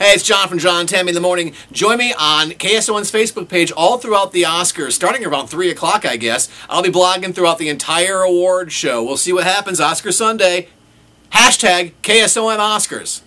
Hey, it's John from John Tammy in the morning. Join me on KSON's Facebook page all throughout the Oscars, starting around 3 o'clock, I guess. I'll be blogging throughout the entire award show. We'll see what happens Oscar Sunday. Hashtag KSON Oscars.